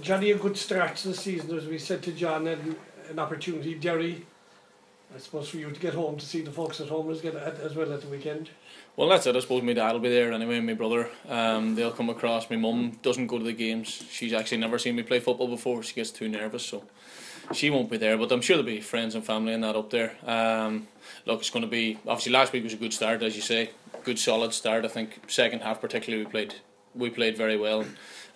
Johnny, a good start to the season, as we said to John, and an opportunity. Derry, I suppose for you to get home to see the folks at home as, get, as well at the weekend. Well, that's it. I suppose my dad will be there anyway, my brother. Um, they'll come across. My mum doesn't go to the games. She's actually never seen me play football before. She gets too nervous, so she won't be there. But I'm sure there'll be friends and family and that up there. Um, look, it's going to be obviously last week was a good start, as you say, good solid start. I think second half particularly we played we played very well.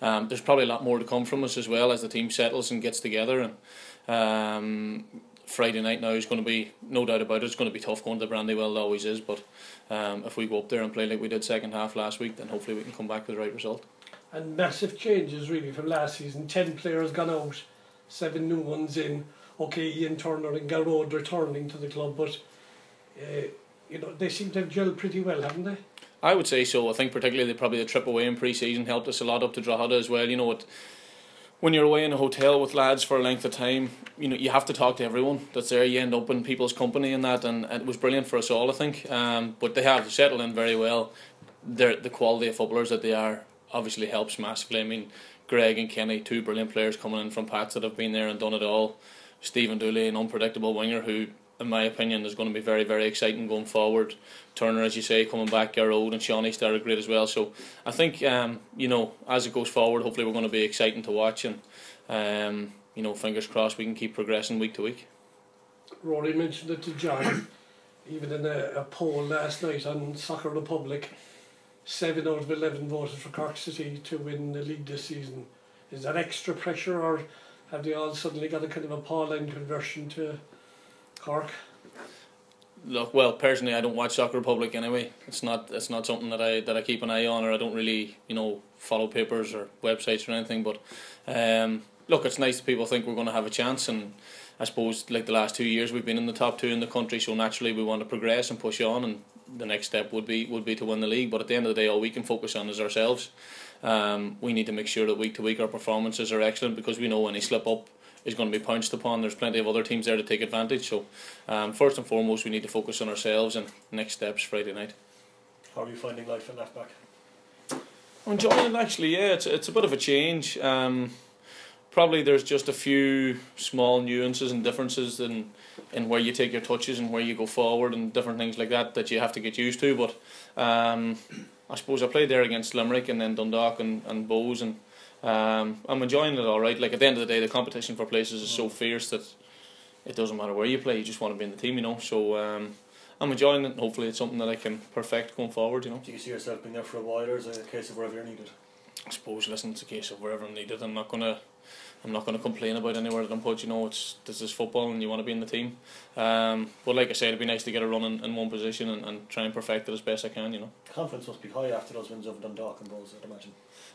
Um, there's probably a lot more to come from us as well as the team settles and gets together. And um, Friday night now is going to be no doubt about it. It's going to be tough going to Brandywell. It always is. But um, if we go up there and play like we did second half last week, then hopefully we can come back with the right result. And massive changes really from last season. Ten players gone out, seven new ones in. Okay, Ian Turner and Gearóid returning to the club, but uh, you know they seem to have gelled pretty well, haven't they? I would say so. I think particularly probably the trip away in pre-season helped us a lot up to Drogheda as well. You know when you're away in a hotel with lads for a length of time, you know you have to talk to everyone that's there. You end up in people's company and that, and it was brilliant for us all, I think. Um, but they have settled in very well. The quality of footballers that they are obviously helps massively. I mean, Greg and Kenny, two brilliant players coming in from Pats that have been there and done it all. Stephen Dooley, an unpredictable winger who in my opinion, is going to be very, very exciting going forward. Turner, as you say, coming back, Gearóid and Seanie started great as well. So I think, um, you know, as it goes forward, hopefully we're going to be exciting to watch and, um, you know, fingers crossed we can keep progressing week to week. Rory mentioned it to John, even in a, a poll last night on Soccer Republic, seven out of 11 voted for Cork City to win the league this season. Is that extra pressure or have they all suddenly got a kind of a Pauline conversion to Cork? Look, well, personally, I don't watch Soccer Republic anyway. It's not it's not something that I that I keep an eye on, or I don't really you know follow papers or websites or anything. But um, look, it's nice that people think we're going to have a chance, and I suppose like the last two years we've been in the top two in the country, so naturally we want to progress and push on, and the next step would be would be to win the league. But at the end of the day, all we can focus on is ourselves. Um, we need to make sure that week to week our performances are excellent because we know any slip up is going to be pounced upon. There's plenty of other teams there to take advantage. So, um, first and foremost, we need to focus on ourselves and next steps Friday night. How are you finding life at left back? I'm enjoying it actually. Yeah, it's it's a bit of a change. Um, probably there's just a few small nuances and differences in in where you take your touches and where you go forward and different things like that that you have to get used to. But um, I suppose I played there against Limerick and then Dundalk and and Bohs and um, I'm enjoying it all right. Like at the end of the day, the competition for places is so fierce that it doesn't matter where you play. You just want to be in the team, you know. So um, I'm enjoying it. Hopefully, it's something that I can perfect going forward. You know. Do you see yourself being there for a while, or is it a case of wherever you're needed? I suppose. Listen, it's a case of wherever I'm needed. I'm not gonna. I'm not going to complain about anywhere that I'm put. You know, it's this is football, and you want to be in the team. Um, but like I said, it'd be nice to get a run in, in one position and, and try and perfect it as best I can. You know. Confidence must be high after those wins over Dundalk and Bohs, I'd imagine.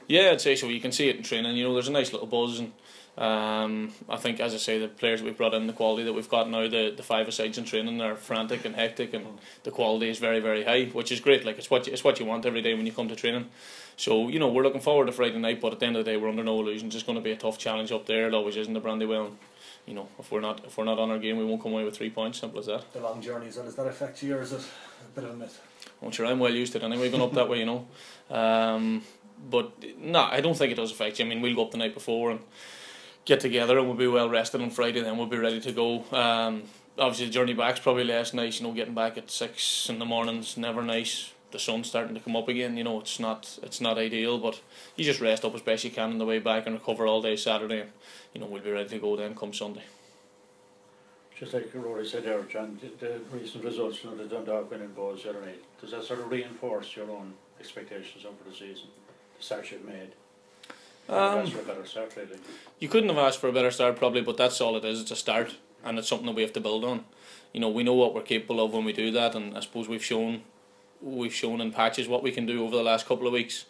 Yeah, I'd say so. You can see it in training. You know, there's a nice little buzz, and um, I think, as I say, the players that we've brought in, the quality that we've got now, the the five sides in training are frantic and hectic, and the quality is very, very high, which is great. Like it's what you, it's what you want every day when you come to training. So you know, we're looking forward to Friday night, but at the end of the day, we're under no illusions. It's going to be a tough challenge up there. It always is in the Brandywell. And, you know, if we're not if we're not on our game, we won't come away with three points. Simple as that. The long journeys, and does that affect you, or is it a bit of a myth? I'm sure I'm well used to it anyway, going up that way, you know. Um, but no, I don't think it does affect you. I mean, we'll go up the night before and get together, and we'll be well rested on Friday. Then we'll be ready to go. Um, obviously, the journey back's probably less nice. You know, getting back at six in the morning's never nice. The sun's starting to come up again. You know, it's not it's not ideal, but you just rest up as best you can on the way back and recover all day Saturday. And, you know, we'll be ready to go then come Sunday. Just like Rory said there, John, the, recent results, you know, the Dundalk winning Bohs the other night, does that sort of reinforce your own expectations over the season? The start you've made? Um, for a better start, really. You couldn't have asked for a better start, probably, but that's all it is. It's a start, and it's something that we have to build on. You know, we know what we're capable of when we do that, and I suppose we've shown, we've shown in patches what we can do over the last couple of weeks.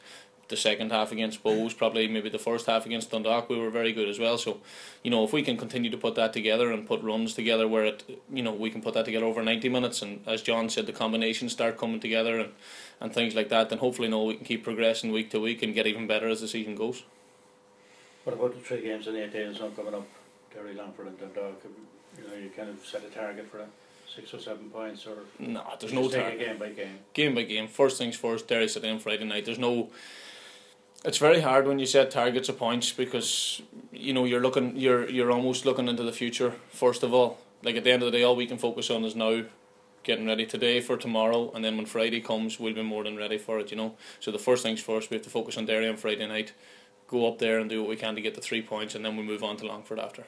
The second half against Bohs, probably maybe the first half against Dundalk, we were very good as well. So, you know, if we can continue to put that together and put runs together where it, you know, we can put that together over ninety minutes, and as John said, the combinations start coming together and, and things like that, then hopefully, no, we can keep progressing week to week and get even better as the season goes. What about the three games in eight days coming up? Derry, Longford and Dundalk, you know, you kind of set a target for that? Six or seven points, or No, there's no take it game by game? game by game. First things first. Derry City on Friday night. There's no. It's very hard when you set targets of points because you know you're looking you're you're almost looking into the future first of all. Like at the end of the day all we can focus on is now getting ready today for tomorrow and then when Friday comes we'll be more than ready for it, you know. So the first things first we have to focus on Derry on Friday night, go up there and do what we can to get the three points and then we move on to Longford after.